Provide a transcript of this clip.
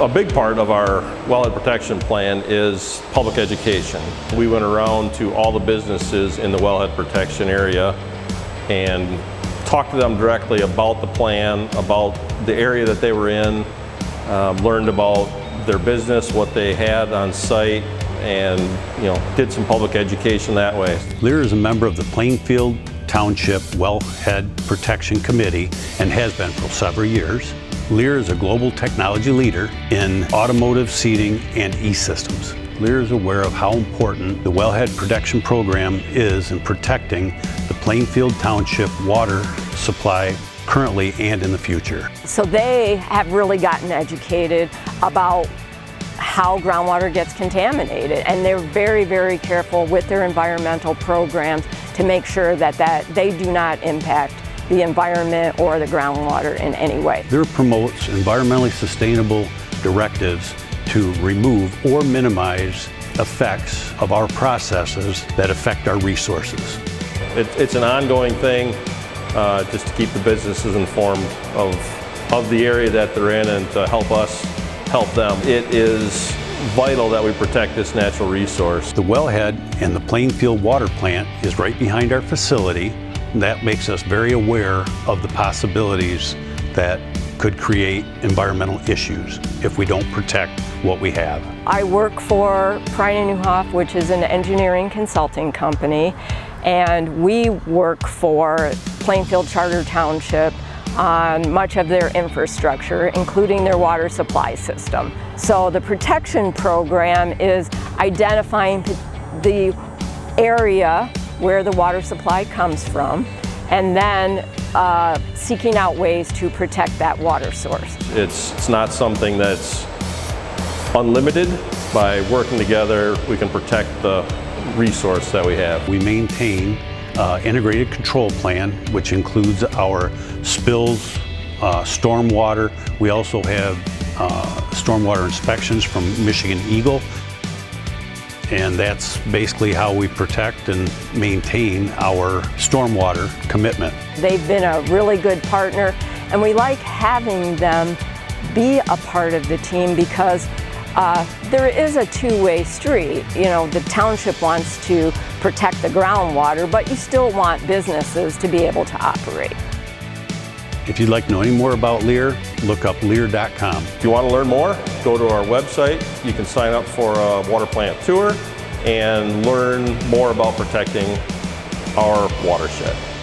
A big part of our wellhead protection plan is public education. We went around to all the businesses in the wellhead protection area and talked to them directly about the plan, about the area that they were in, um, learned about their business, what they had on site, and you know, did some public education that way. Lear is a member of the Plainfield Township Wellhead Protection Committee and has been for several years. Lear is a global technology leader in automotive seating and e-systems. Lear is aware of how important the wellhead protection program is in protecting the Plainfield Township water supply currently and in the future. So they have really gotten educated about how groundwater gets contaminated and they're very very careful with their environmental programs to make sure that, that they do not impact the environment or the groundwater in any way. There promotes environmentally sustainable directives to remove or minimize effects of our processes that affect our resources. It, it's an ongoing thing uh, just to keep the businesses informed of, of the area that they're in and to help us help them. It is vital that we protect this natural resource. The wellhead and the Plainfield water plant is right behind our facility. That makes us very aware of the possibilities that could create environmental issues if we don't protect what we have. I work for Prein Newhof, which is an engineering consulting company, and we work for Plainfield Charter Township on much of their infrastructure, including their water supply system. So the protection program is identifying the area where the water supply comes from and then uh, seeking out ways to protect that water source. It's, it's not something that's unlimited. By working together, we can protect the resource that we have. We maintain uh, integrated control plan, which includes our spills, uh, stormwater. We also have uh, stormwater inspections from Michigan EGLE. And that's basically how we protect and maintain our stormwater commitment. They've been a really good partner and we like having them be a part of the team because uh, there is a two-way street. You know, the township wants to protect the groundwater, but you still want businesses to be able to operate. If you'd like to know any more about Lear, look up lear.com. If you want to learn more, go to our website. You can sign up for a water plant tour and learn more about protecting our watershed.